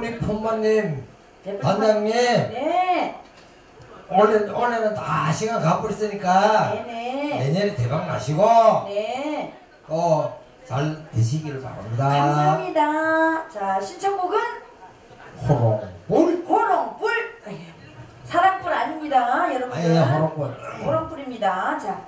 우리 대표님. 반장님, 네. 올해, 올해는 다 시간 가버렸으니까 네네. 내년에 대박 나시고 네. 또잘 되시기를 바랍니다. 감사합니다. 자, 신청곡은 호롱불. 호롱불. 사랑불 아닙니다, 여러분들. 아예 호롱불. 호롱불입니다. 자,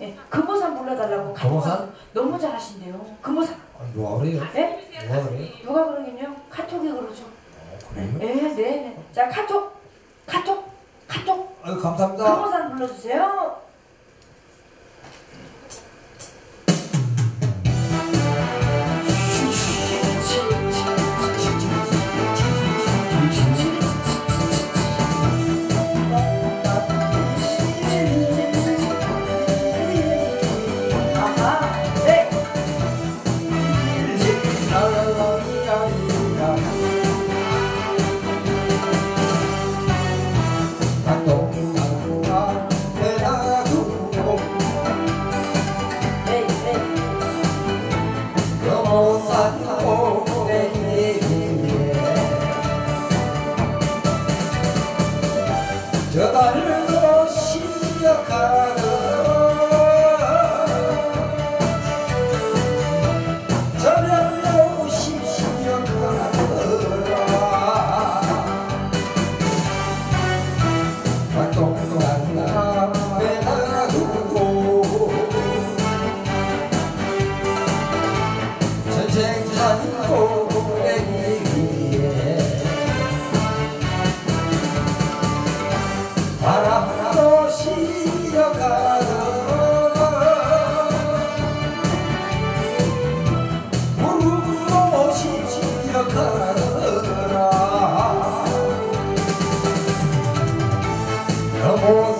그죠? 예, 금호산 불러달라고? 왔어요. 너무 잘하신대요. 금호산. 아, 누가 그래요? 예? 누가 그래요? 누가 그러긴요? 카톡이 그러죠. 어, 그래요? 네, 네, 네. 자, 카톡, 카톡, 카톡. 아유 감사합니다. 금호산 불러주세요. voz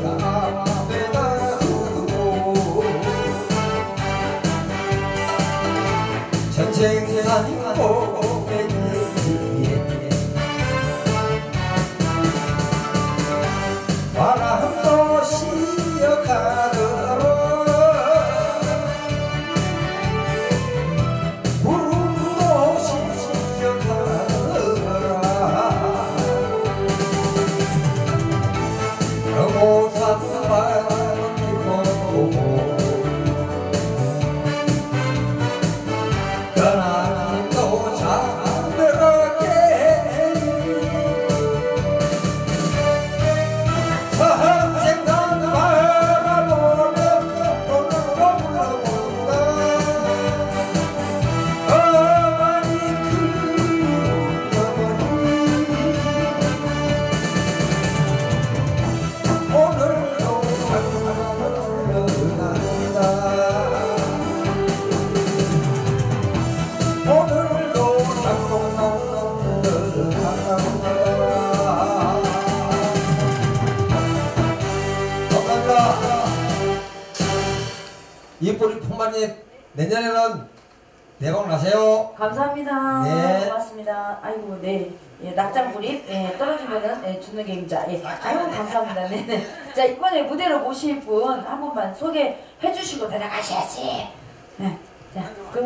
oh. 풍만님 내년에는 대박 나세요 감사합니다. 네. 고맙습니다. 아이고, 네. 예, 낙장불입 예, 떨어지면은 예, 주는 게 임자. 예. 아이고, 감사합니다. 네, 네. 자, 이번에 무대로 모실 분 한 분만 소개해 주시고 내려가셔야지. 네. 자, 그